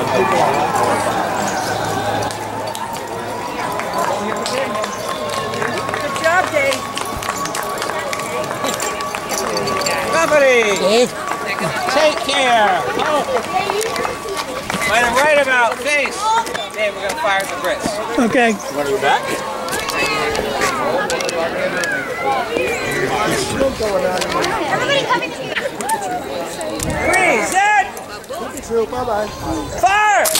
Good job, Dave. Company, Dave? take care. Oh. Find him right about face. Dave, we're gonna fire some Brits. Okay. Want you back? Everybody coming 只有八百三